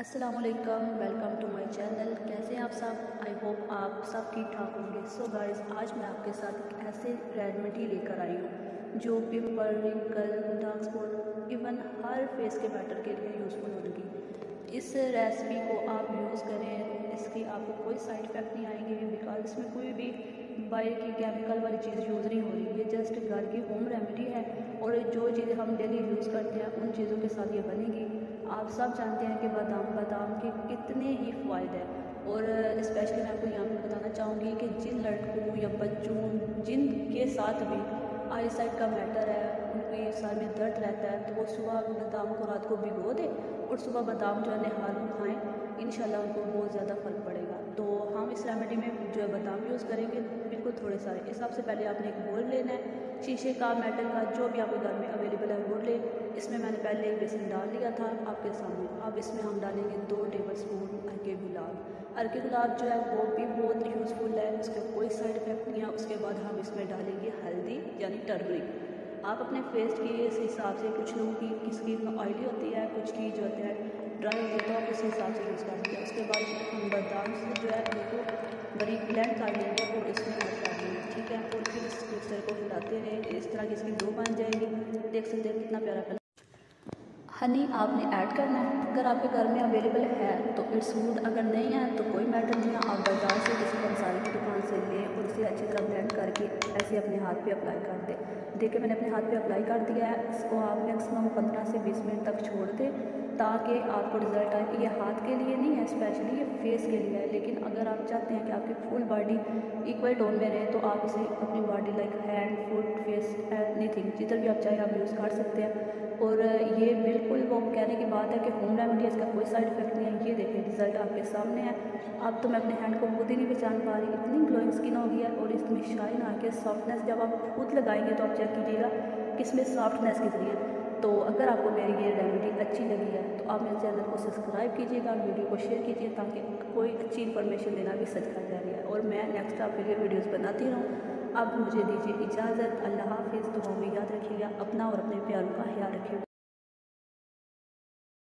अस्सलाम वालेकुम to my channel कैसे हैं आप सब? आई होप आप सब ठीक ठाक होंगे। सो गाइस आज मैं आपके साथ एक ऐसे रेडमेडी लेकर आई हूँ, जो pimple wrinkle dark spot even हर फेस के मैटर के लिए यूज़फुल होगी। इस रेसिपी को आप यूज़ करें, इसकी आपको कोई साइड इफ़ेक्ट नहीं आएँगे बिकॉज़ इसमें कोई भी बाहर की केमिकल वाली चीज़ यूज़ नहीं हो रही। ये जस्ट घर की होम रेमेडी है, और जो चीज़ें हम डेली यूज़ करते हैं, उन चीज़ों के साथ ये बनेगी। आप सब जानते हैं कि बादाम बादाम के कितने ही फ़ायदे हैं। और स्पेशली मैं आपको यहाँ पर बताना चाहूँगी कि जिन लड़कों या बच्चों, जिनके साथ भी आई साइड का मैटर है, उनकी सर में दर्द रहता है तो वो सुबह बादाम को रात को भिगो दें और सुबह बादाम जो है निहाल खाएँ इन उनको बहुत ज़्यादा फ़र्क पड़ेगा। तो हम इस रेमेडी में जो है बादाम यूज़ करेंगे, बिल्कुल थोड़े सारे। इस सबसे पहले आपने एक बोल लेना है। शीशे का मेटल का, जो भी आपके घर में अवेलेबल है ले इसमें मैंने पहले एक बेसन डाल लिया था आपके सामने। अब इसमें हम डालेंगे दो टेबल स्पून अरके गुलाब। अरके गुलाब जो है वो भी बहुत यूज़फुल है, उसका कोई साइड इफ़ेक्ट नहीं है, उसके बाद हम इसमें डालेंगे हल्दी, यानी टर्मरिक आप अपने फेस के हिसाब से कुछ लोगों की किसकी ऑयली होती है, कुछ की जो होती है ड्राई हो तो आप उस हिसाब से यूज़ कर सकते हैं। उसके बाद हम बादाम से जो है उनको बड़ी ब्लेंड कर लेंगे और इसमें लेंगे ठीक है? और फिर इस मिक्सर को हिलाते रहेंगे इस तरह की इसकी दो बन जाएगी। देख सकते हैं कितना प्यारा कलर। हनी आपने ऐड करना है। अगर आपके घर में अवेलेबल है तो इट्स गुड अगर नहीं है तो कोई मैटर नहीं है। आप बाज़ार से किसी कंसारी की दुकान से लें और इसे अच्छी तरह ब्लेंड करके ऐसे अपने हाथ पे अप्लाई कर दें। देखिए, मैंने अपने हाथ पे अप्लाई कर दिया है। इसको आप मैक्सिमम पंद्रह से बीस मिनट तक छोड़ दें। ताकि आपको रिज़ल्ट आए। ये हाथ के लिए नहीं है स्पेशली ये फेस के लिए है। लेकिन अगर आप चाहते हैं कि आपकी फुल बॉडी इक्वल टोन में रहे तो आप इसे अपनी body like hand foot face anything जिधर भी आप चाहें आप यूज़ कर सकते हैं। और ये बिल्कुल वो कहने की बात है कि होम रेमेडी इसका कोई साइड इफ़ेक्ट नहीं है। ये देखें रिज़ल्ट आपके सामने है। अब तो मैं अपने हैंड को खुद ही नहीं पहचान पा रही। इतनी ग्लोइंग स्किन हो गई है और इसमें शाइन आके सॉफ्टनेस जब आप खुद लगाएँगे तो आप चेक कीजिएगा कि इसमें सॉफ्टनेस कितनी है। तो अगर आपको मेरी ये रेमेडी अच्छी लगी है तो आप मेरे चैनल को सब्सक्राइब कीजिएगा वीडियो को शेयर कीजिए, ताकि कोई अच्छी इन्फॉर्मेशन देना भी सच जा रही है। और मैं नेक्स्ट आपके लिए वीडियोज़ बनाती रहूँ। अब मुझे दीजिए इजाज़त। अल्लाह हाफिज़। तो हमें याद रखिएगा। अपना और अपने प्यारों का ख्याल रखिएगा।